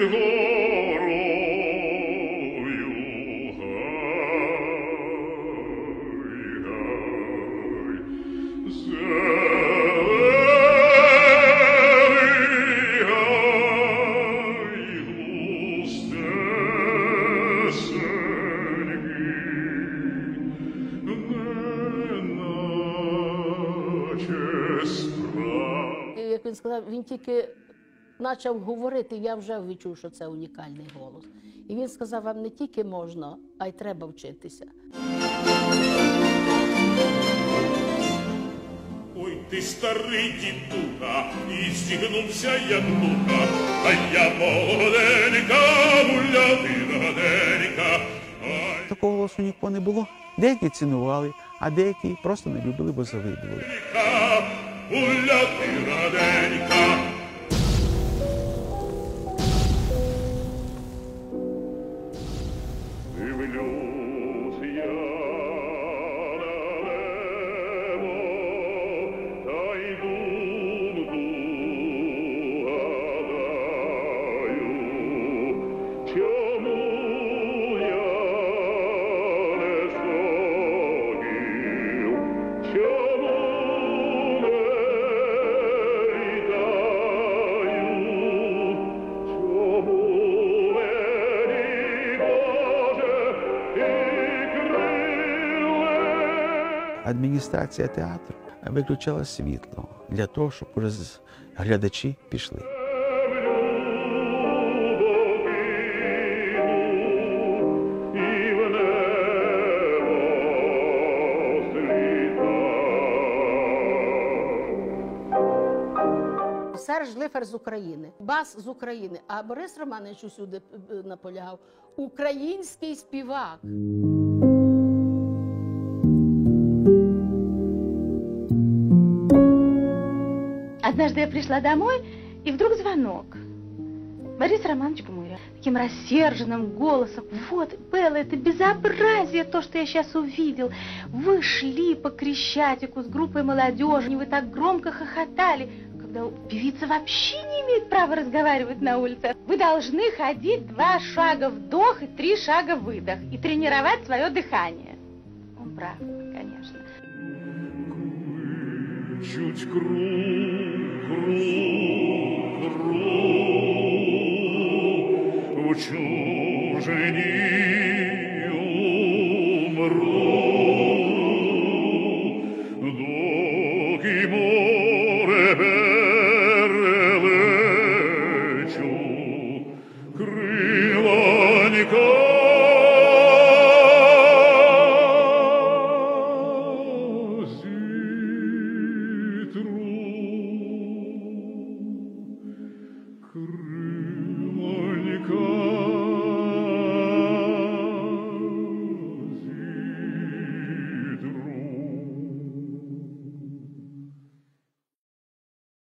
Як він сказав, він тільки почав говорити, я вже відчув, що це унікальний голос. І він сказав, вам не тільки можна, а й треба вчитися. Ой, ти старий дідуха, і зігнувся як духа, а я молоденька, мулятина ай, Такого голосу нікого не було. Деякі цінували, а деякі просто не любили, бо завидували. ка, Renew. Адміністрація театру виключала світло для того, щоб глядачі пішли. Серж Лифер з України, бас з України, а Борис Романович усюди е, наполягав український співак. Однажды я пришла домой, и вдруг звонок. Борис Романович Гмыря таким рассерженным голосом. Вот, Белла, это безобразие, то, что я сейчас увидел. Вы шли по Крещатику с группой молодежи, и вы так громко хохотали, когда певица вообще не имеет права разговаривать на улице. Вы должны ходить два шага вдох и три шага выдох, и тренировать свое дыхание. Он прав, конечно. Чуть круг, круг, круг в чужині Krrr.